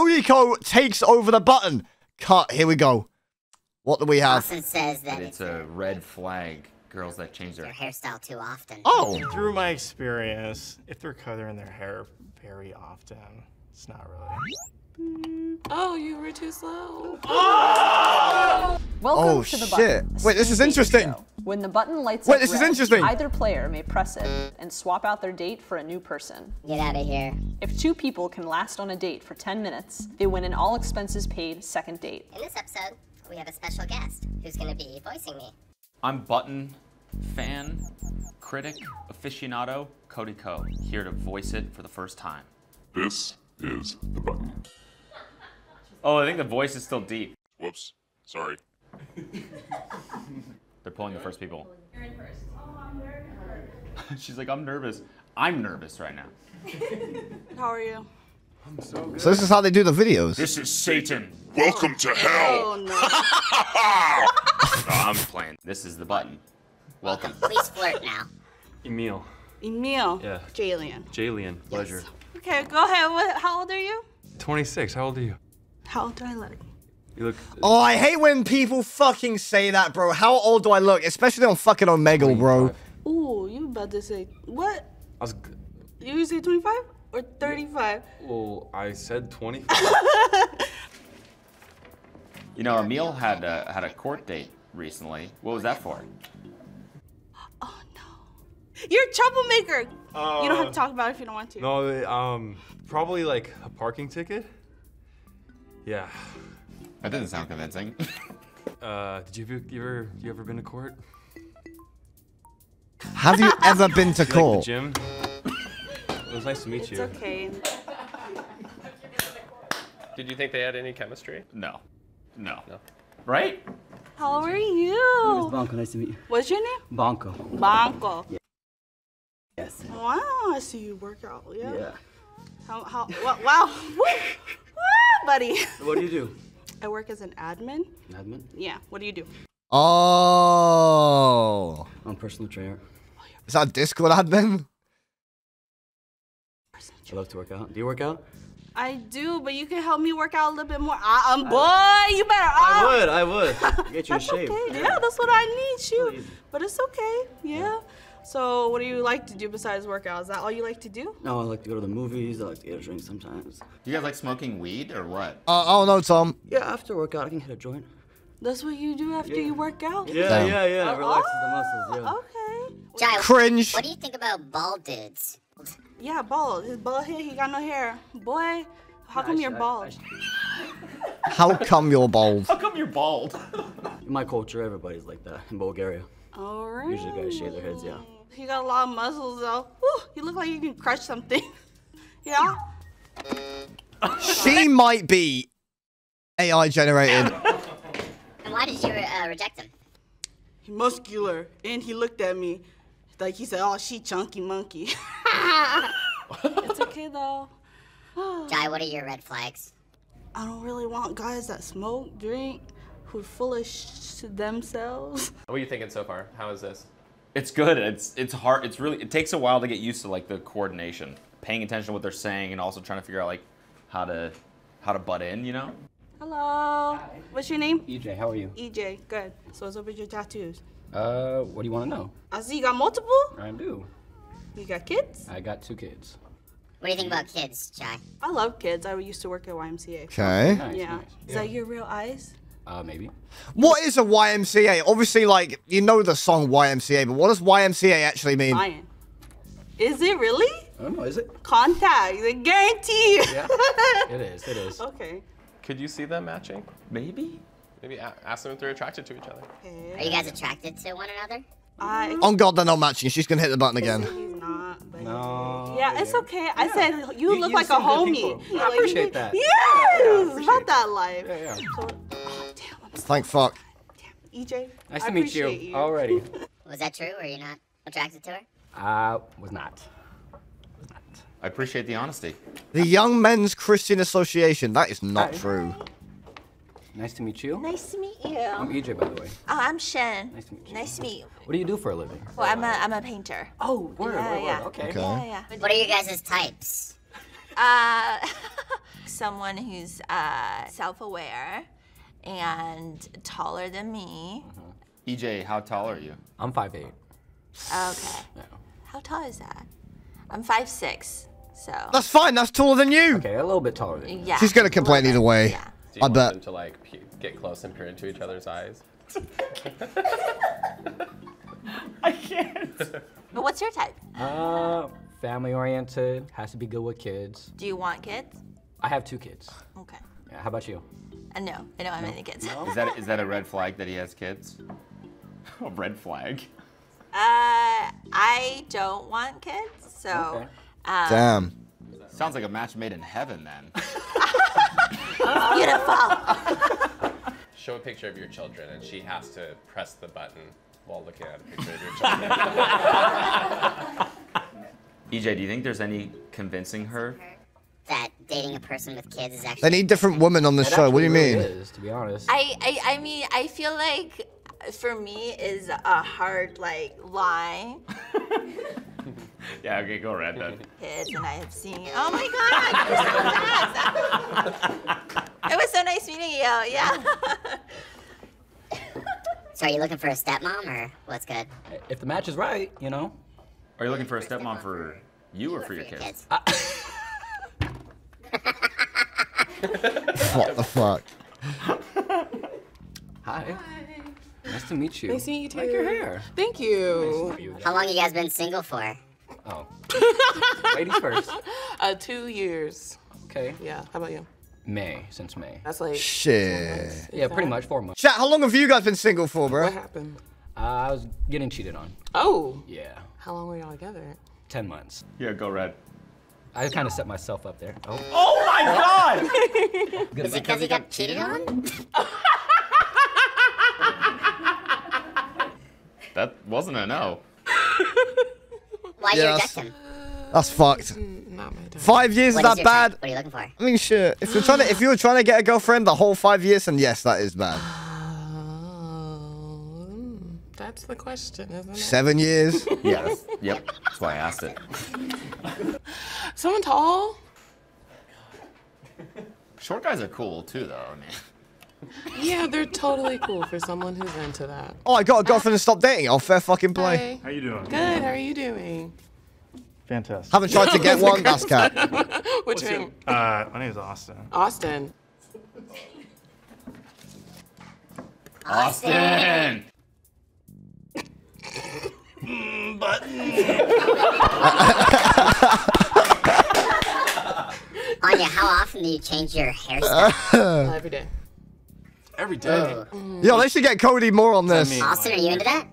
Cody Ko takes over the button. Cut. Here we go. What do we have? Austin says that But it's a red flag. Girls that change their their hairstyle too often. Oh. Through my experience, if they're coloring their hair very often, it's not really. Oh, you were too slow. Welcome Oh, to the shit. button. Wait, this is interesting. show. When the button lights Wait, up this is interesting. Either player may press it and swap out their date for a new person. Get out of here. If two people can last on a date for 10 minutes, they win an all expenses paid second date. In this episode, we have a special guest who's going to be voicing me. I'm Button fan, critic, aficionado, Cody Ko. Here to voice it for the first time. This is the button. Oh, I think the voice is still deep. Whoops. Sorry. They're pulling the first people. You're in first. Oh, She's like, I'm nervous. I'm nervous right now. How are you? I'm so good. So this is how they do the videos. This is Satan. Welcome to hell. Oh no. No, I'm playing. This is the button. Welcome. Please flirt now. Emil. Emil. Yeah. Jalen. Jalen. Pleasure. Okay, go ahead. What, how old are you? 26. How old are you? How old do I look? You look. Oh, I hate when people fucking say that, bro. How old do I look? Especially on fucking Omegle, bro. Ooh, you about to say what? I was. You say 25 or 35? Well, I said 20. You know, Emil had a, had a court date recently. What was that for? Oh no. You're a troublemaker. you don't have Uh, to talk about it if you don't want to. no, um, probably like a parking ticket. Yeah. That didn't sound convincing. Uh, did you, ever- you ever you ever been to court? Have you ever been to You like the court? gym? It was nice to meet It's you. okay. Did you think they had any chemistry? no. No. Right? How are you? Banco, nice to meet you. What's your name? Banco. Banco. Yes. Wow, I see you work out. Yeah. Yeah. How, how, wow, wow. Woo. Woo, buddy. What do you do? I work as an admin. Admin. Yeah. What do you do? Oh. I'm personal trainer. Is that Discord admin? I love to work out. Do you work out? I do, but you can help me work out a little bit more. I, um, boy, you better. I uh, would. I would. Get you in shape. okay. Yeah, that's what I need. you. But it's okay. Yeah. So, what do you like to do besides workout? Is that all you like to do? No, I like to go to the movies. I like to get a drink sometimes. Do you guys like smoking weed or what? Uh, oh no, Tom. Yeah, after workout, I can hit a joint. That's what you do after Yeah. you work out? Yeah, Damn. yeah, yeah. Oh, Relaxes the muscles. Yeah. Okay. Jai, Cringe. what do you think about bald dudes? Yeah, bald. His bald head, he got no hair. Boy, how come you're bald? How come you're bald? How come you're bald? In my culture, everybody's like that. In Bulgaria, Alright. usually guys shave their heads. Yeah. He got a lot of muscles though. Whew, you look like you can crush something. yeah? She might be AI generated. And why did you uh, reject him? He muscular. And he looked at me like he said, oh, she chunky monkey. it's okay though. Jai, what are your red flags? I don't really want guys that smoke, drink, who're full of sh- themselves. What are you thinking so far? How is this? It's good. It's it's hard. It's really it takes a while to get used to like the coordination, paying attention to what they're saying, and also trying to figure out like how to how to butt in. You know. Hello. Hi. What's your name? EJ, how are you? EJ. Good. So what's up with your tattoos? Uh, what do you want to know? I see you got multiple. I do. You got kids? I got two kids. What do you think about kids, Jai? I love kids. I used to work at YMCA. Okay. Nice, Yeah. nice. Is that your real eyes? Uh, maybe. What is a YMCA? Obviously, like you know the song YMCA, but what does YMCA actually mean? Lion. Is it really? I don't know. Is it? Contact. I guarantee you. Yeah. it is. It is. okay. Could you see them matching? Maybe. Maybe ask them if they're attracted to each other. Are you guys attracted to one another? I. On God, they're not matching. She's gonna hit the button again. He's not. But No. Yeah, it's okay. I said you, You- look you like a homie. people. I like- appreciate that. Yes, Yeah, appreciate about that life. Yeah, yeah. So, oh, damn, I'm so Thank fuck. EJ. Nice I to meet you. you. Already. Was that true? Were you not attracted to her? I was not. Was not. I appreciate the honesty. The Young Men's Christian Association. That is not true. Nice to meet you. Nice to meet you. I'm EJ, by the way. Oh, I'm Shen. Nice to meet you. Nice to meet you. What do you do for a living? Well, I'm a I'm a painter. Oh, word, yeah, word, yeah. word. Okay. Okay. Yeah, yeah. What are you guys' types? Uh, someone who's uh, self-aware and taller than me. EJ, how tall are you? I'm 5'8". Okay. Yeah. How tall is that? I'm five six. So. That's fine. That's taller than you. Okay, a little bit taller than you. Yeah. She's gonna complain either way. Do you I want bet. them to like pe- get close and peer into each other's eyes? I can't. But what's your type? Uh, family oriented. Has to be good with kids. Do you want kids? I have two kids. Okay. Yeah, how about you? Uh, no, I don't have any kids. Is that is that a red flag that he has kids? A red flag. Uh, I don't want kids, so. Okay. Um, Damn. Sounds like a match made in heaven then. Beautiful. Show a picture of your children, and she has to press the button while looking at a picture of your children. EJ, do you think there's any convincing her? That dating a person with kids is actually. They need different women on the show. What do you actually mean? really Is, to be honest. I, I, I mean, I feel like for me is a hard like lie. Yeah, okay, go red then. Kids and I have seen. Oh my God! You're so nice. it was so nice meeting you. Yeah. So are you looking for a stepmom or what's good? If the match is right, you know. Are you looking for a stepmom for you or for your kids? What the fuck? Hi. Nice to meet you. Nice to meet you too. Like your hair. Thank you. How long you guys been single for? Oh. Ladies first. Uh, two years. Okay. Yeah. How about you? May, since May. That's like. Shit. Yeah, pretty much four months. Chat, how long have you guys been single for, bro? What happened? Uh, I was getting cheated on. Oh. Yeah. How long were y'all together? Ten months. Yeah, go red. I kind of set myself up there. Oh. Oh my god! Is it because he got cheated on? That wasn't a no. Why'd you Yes. reject him? That's fucked. Not. Five years is What is that bad? What are you looking for? I mean, shit. If you're trying to, if you were trying to get a girlfriend the whole five years, then yes, that is bad. Um, that's the question, isn't it? Seven years. Yeah, that's, yep. That's why I asked it. Someone tall? Short guys are cool too, though. I mean, Yeah, they're totally cool for someone who's into that. Oh, I got a girlfriend and stopped dating. I'll fair fucking play. Hi. How you doing? Good. How are you doing? Fantastic. Haven't tried to get one. That's cat. What's your name? Uh, my name is Austin. Austin. Austin. Anya, how often do you change your hairstyle? Uh, every day. Every day. Yo, they should get Cody more on this. Austin, are you into that?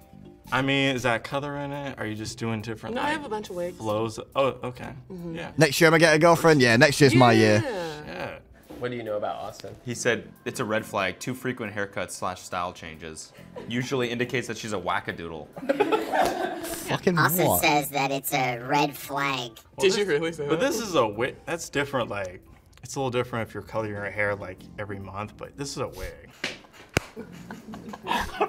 I mean, is that color in it? Are you just doing different No, I have a bunch of wigs. flows? Oh, okay. Mm-hmm. Yeah. Next year, I'm gonna get a girlfriend. Yeah, next year's my year. Yeah. What do you know about Austin? He said it's a red flag. Too frequent haircuts slash style changes usually indicates that she's a wackadoodle. Fucking Austin what? says that it's a red flag. Did you really say But that? But this is a wig. That's different. Like, it's a little different if you're coloring your hair like every month. But this is a wig.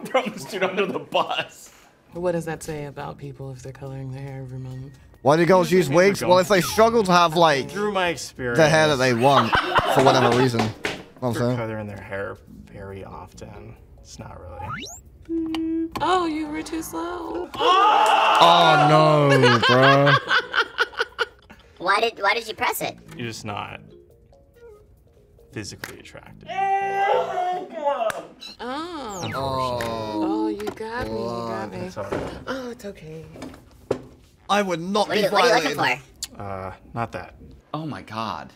Throw this dude under the bus. What does that say about people if they're coloring their hair every month? Why do girls use wigs? Well, if they struggle to have like Through my experience, the hair that they want for whatever reason. Know what I'm they're saying? coloring their hair very often. It's not really. Oh, you were too slow. Oh no, bro. Why did Why did you press it? You're just not physically attractive. Oh. oh. Oh. Oh, you got me. You got me. It's. Oh, it's okay. I would not What are be you, what are you looking for? Uh, not that. Oh my god.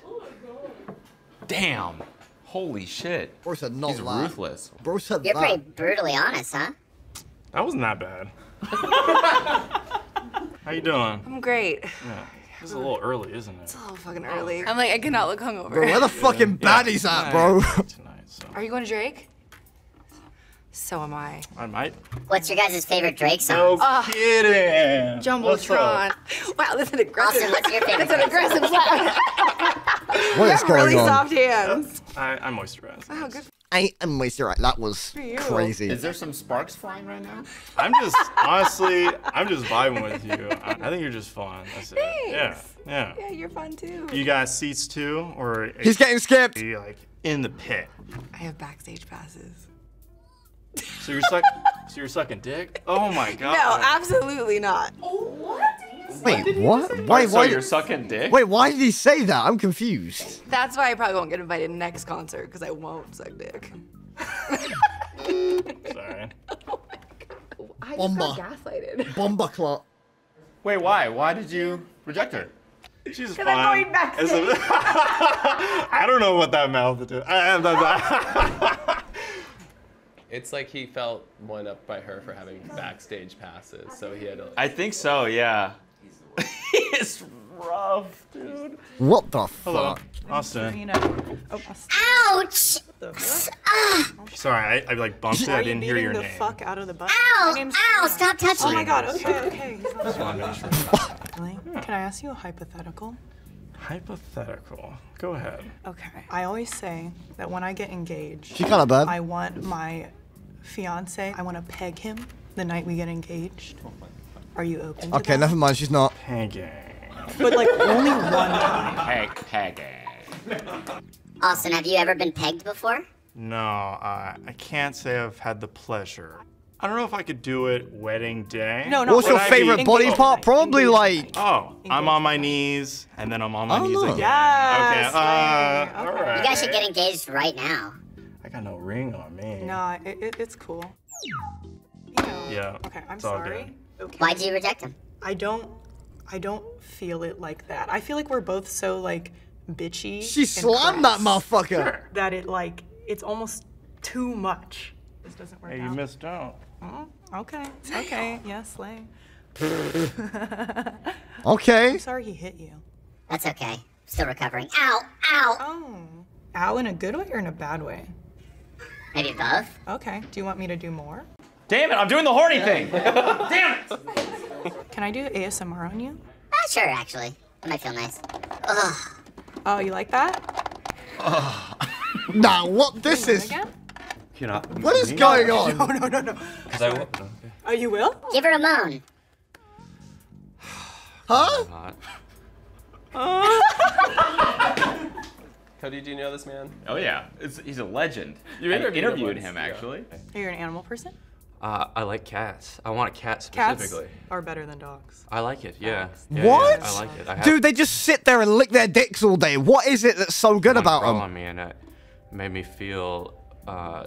Damn. Holy shit. Bro said not He's that. ruthless. Bro said You're pretty brutally honest, huh? That wasn't that bad. How you doing? I'm great. Yeah. This is a little early, isn't it? It's a little fucking early. I'm like, I cannot look hungover. Bro, where the fucking baddies at, bro? Tonight, so Are you going to Drake? So am I. I might. What's your guys' favorite Drake No song? Ah. kidding. Jumbotron. Wow, that's an aggressive. Austin, what's your favorite That's an Drake song? aggressive slap. What you is have going really on? soft hands. I, I moisturize. Oh, good. I am wasted right. That was crazy. Is there some sparks flying right now? I'm just honestly, I'm just vibing with you. I, I think you're just fun. That's it. Yeah, yeah. Yeah, you're fun too. You got seats too, or He's getting skipped. are you like in the pit? I have backstage passes. So you're suck, so you're sucking dick? Oh my god. No, absolutely not. Wait, what? Wait, Why? so Why? you're sucking dick? Wait, why did he say that? I'm confused. That's why I probably won't get invited to the next concert because I won't suck dick. Sorry. Oh my god. I Bomba. just got gaslighted. Bomba clot. Wait, why? Why did you reject her? She's Because fun. I'm going backstage. It's a- I don't know what that mouth did. I- I- It's like he felt one up by her for having backstage passes, so he had to. I think so. Yeah. it's rough, dude. What the Hello, fuck? Austin. Oh, Ouch! Sorry, I, I like bumped it. I didn't hear your the name. fuck out of the button. Ow! Ow! Stop touching me. Oh my god, okay, okay. Just wanted sure. Can I ask you a hypothetical? Hypothetical. Go ahead. Okay. I always say that when I get engaged, She kinda bad. I want my fiance, I want to peg him the night we get engaged. Are you open to Okay, that? never mind. She's not. Pegging. But like only one time. Peg, pegging. Austin, have you ever been pegged before? No, uh, I can't say I've had the pleasure. I don't know if I could do it wedding day. No, no. What's your I favorite be- body Engagement part? Probably Engagement like. Oh, I'm on my knees, and then I'm on my Oh, knees no. again. Yes, Okay. Uh, Okay. right. You guys should get engaged right now. I got no ring on me. No, it, it, it's cool. You know. Yeah. Okay, I'm sorry. Okay. Why'd you reject him? I don't I don't feel it like that. I feel like we're both so like bitchy. She slammed that crass motherfucker. That it like it's almost too much. This doesn't work Hey, you missed out. Oh, okay. Okay. Yeah, slay. Okay. I'm sorry he hit you. That's okay. Still recovering. Ow! Ow! Oh. Ow in a good way or in a bad way? Maybe both. Okay. Do you want me to do more? Damn it! I'm doing the horny thing. Damn it! Can I do ASMR on you? Ah, sure, actually. That might feel nice. Ugh. Oh, you like that? Now, what this is... it is? Again? You know, What is going on? No, no, no, no. Because I will. Oh, you will? Give her a moan. Huh? Not. Cody, do you know this man? Oh yeah, it's, he's a legend. You I interviewed him interviewed once, him yeah. actually. You're an animal person? Uh, I like cats. I want a cat specifically. Cats specifically. are better than dogs. I like it. Yeah. Yeah, What? Yeah, I like it. I have Dude, they just sit there and lick their dicks all day. What is it that's so good one about them? on me, and it made me feel. Uh,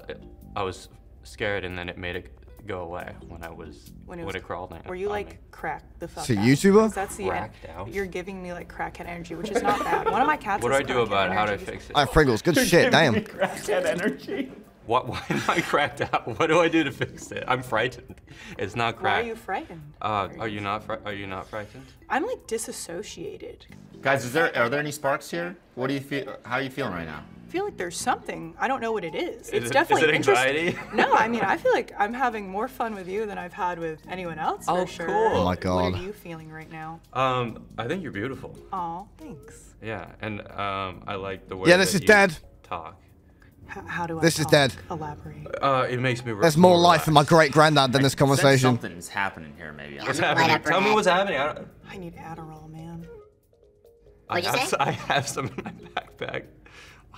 I was scared, and then it made it go away when I was When it when it it, was- crawled in. Were you like me. cracked the fuck So out? YouTuber? 'Cause That's the en- Cracked out? You're giving me like crackhead energy, which is not bad. One of my cats. What do I do about it? How do I fix it? I Alright, Pringles, good shit, damn. Crackhead energy. What? Why am I cracked out? What do I do to fix it? I'm frightened. It's not Why are you frightened? Uh, are you not? Fri- are you not frightened? I'm like disassociated. Guys, is there are there any sparks here? What do you feel? How are you feeling right now? I feel like there's something. I don't know what it is. It's it- is definitely it interesting. anxiety? No, I mean I feel like I'm having more fun with you than I've had with anyone else for Oh, sure. cool. Oh my What God. are you feeling right now? Um, I think you're beautiful. Oh, thanks. Yeah, and um, I like the way. Yeah, this that is you dead. Talk. H- how do I? This is talk? dead. Elaborate. Uh, it makes me. There's more life in my great granddad than this Sense conversation. Something's happening here, maybe. What's happening? up her Tell me what's happening. I, don't, I need Adderall, man. I What'd you have, say? s- I have some in my backpack.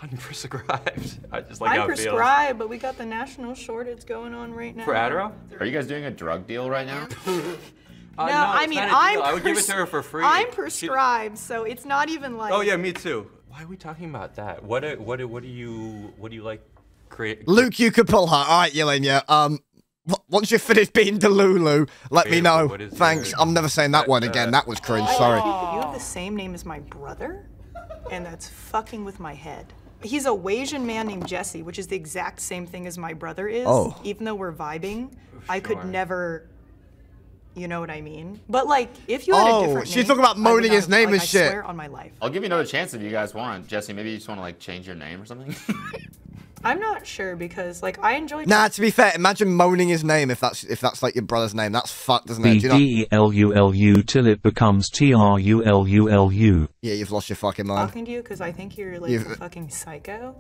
Unprescribed. I just like I'm how it feels. but we got the national shortage going on right now. For Adderall? Are you guys doing a drug deal right now? Uh, no, I mean not a I'm. deal. I would give it to her for free. I'm She- prescribed, so it's not even like. Oh yeah, me too. Why are we talking about that? What do, what do, what do you what do you like create? Luke, you could pull her. Alright, Yelena. Um, once you're finished being Delulu, let me know. what is Thanks. your- I'm never saying that Uh, word again. uh, That was cringe. Sorry. You have the same name as my brother, and that's fucking with my head. He's a Wasian man named Jesse, which is the exact same thing as my brother is. Oh. Even though we're vibing, I could never. You know what I mean? But like, if you had Oh, a different she's name, talking about I would moaning his have- name like, and I shit. swear on my life. I'll give you another chance if you guys want. Jesse, maybe you just want to like change your name or something. I'm not sure because like I enjoy. Nah, to be fair, imagine moaning his name if that's if that's like your brother's name. That's fucked, isn't it? B Do you know? D E L U L U till it becomes T R U L U L U. Yeah, you've lost your fucking mind. talking to you because I think you're like You've- a fucking psycho,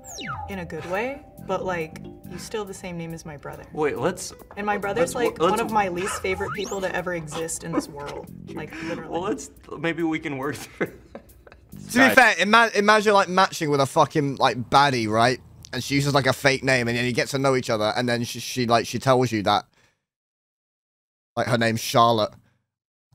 in a good way. But like, you still have the same name as my brother. Wait, let's. And my brother's like let's- one of my least favorite people to ever exist in this world. Like literally. Well, let's. Maybe we can work through. To be fair, ima- imagine like matching with a fucking like baddie, right? And she uses like a fake name, and then you get to know each other, and then she, she like she tells you that like her name's Charlotte.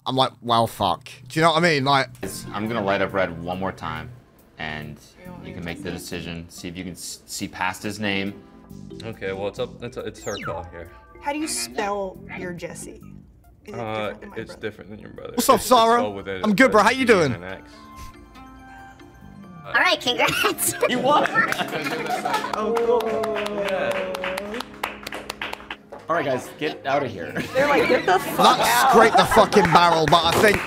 I'm like, well, fuck. Do you know what I mean? Like, I'm gonna light up red one more time, and you can make the decision. See if you can see past his name. Okay, well it's up. It's it's her call here. How do you spell your Jesse? Is it Uh, different it's brother? different than your brother. What's up, It's- it's Sarah? spelled with a- I'm good, bro. a How you doing? And. All right, congrats. You won. oh, cool. All right, guys, get out of here. They're like, get the fuck that out. scraped the fucking barrel, but I think.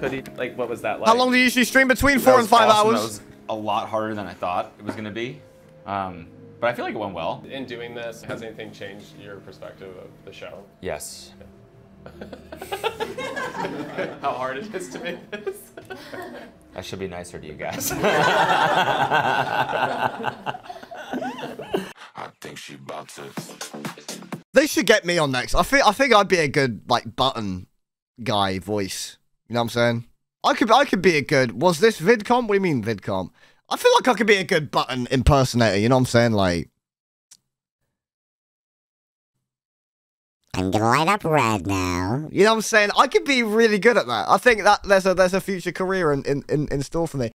Could he, like, what was that like? How long do you usually stream? Between four and five awesome. hours. That was a lot harder than I thought it was gonna be, um, but I feel like it went well. In doing this, has anything changed your perspective of the show? Yes. How hard it is to make this? I should be nicer to you guys. I think she about to. They should get me on next. I think I think I'd be a good like button guy voice. You know what I'm saying? I could I could be a good. Was this VidCon? What do you mean VidCon? I feel like I could be a good button impersonator. You know what I'm saying? Like I'm gonna light up red now. you know what I'm saying? I could be really good at that. I think that there's a there's a future career in in, in, in store for me.